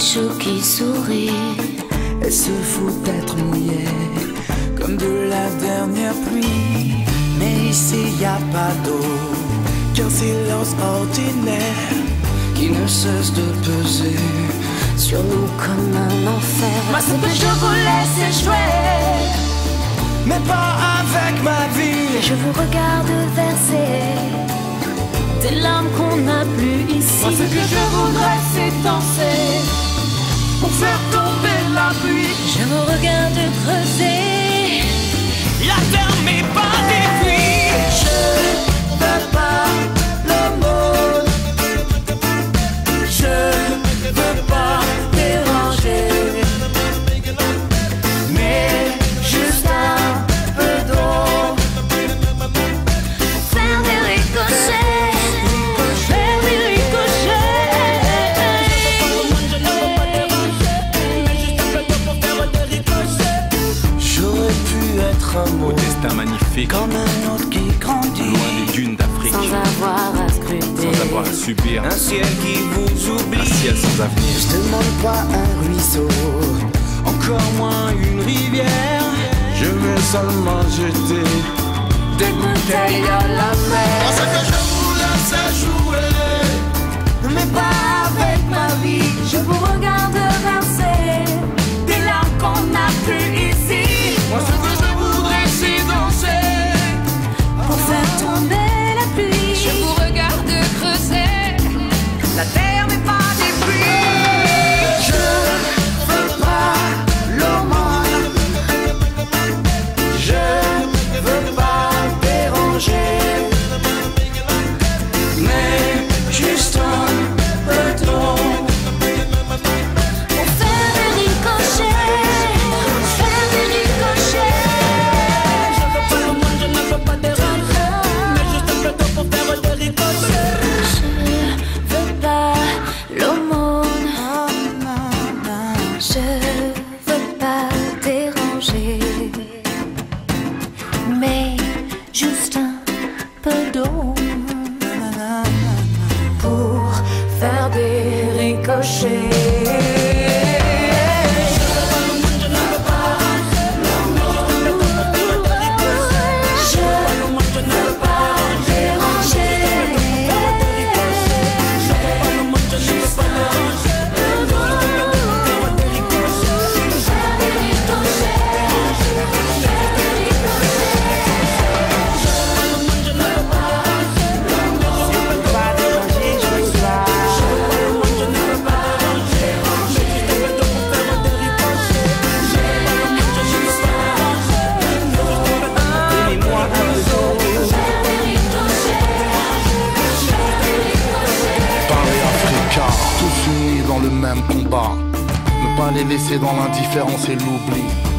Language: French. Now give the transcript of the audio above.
chou qui sourit. Elle se fout d'être mouillée comme de la dernière pluie. Mais ici y a pas d'eau qu'un silence ordinaire qui ne cesse de peser Sur nous comme un enfer. Moi, ce que je voulais, c'est jouer, mais pas avec ma vie. Je vous regarde verser ce que je être un mot Au destin magnifique, comme un autre qui grandit. loin des dunes d'Afrique, Sans avoir à scruter. sans avoir à subir Un ciel qui vous oublie. un ciel sans avenir. Je demande pas un ruisseau, encore moins une rivière. Je veux seulement jeter des bouteilles à la mer. Ce que je voulais, c'est jouer, juste un peu d'eau pour faire des ricochets. Dans le même combat. Ne pas les laisser dans l'indifférence et l'oubli.